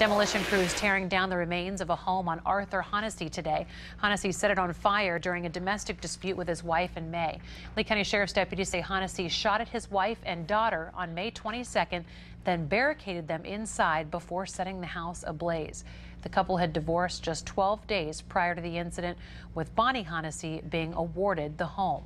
Demolition crews tearing down the remains of a home on Arthur Hohensee today. Hohensee set it on fire during a domestic dispute with his wife in May. Lee County Sheriff's deputies say Hohensee shot at his wife and daughter on May 22nd, then barricaded them inside before setting the house ablaze. The couple had divorced just 12 days prior to the incident, with Bonnie Hohensee being awarded the home.